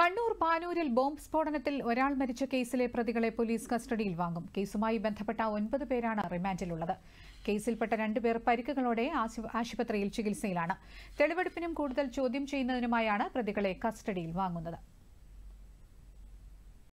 Kannur പാനൂരിൽ bomb സ്ഫോടനത്തിൽ ഒരാൾ മരിച്ച കേസിലെ പ്രതികളെ പോലീസ് കസ്റ്റഡിയിൽ വാങ്ങും. കേസുമായി ബന്ധപ്പെട്ട ഒൻപത് പേരാണ് റിമാൻഡിലുള്ളത്. കേസിൽപ്പെട്ട രണ്ടുപേർ പരിക്കുകളോടെ ആശുപത്രിയിൽ ചികിത്സയിലാണ്. തെളിവെടുപ്പിനും കൂടുതൽ ചോദ്യം ചെയ്യുന്നതിനുമായാണ് പ്രതികളെ കസ്റ്റഡിയിൽ വാങ്ങുന്നത്.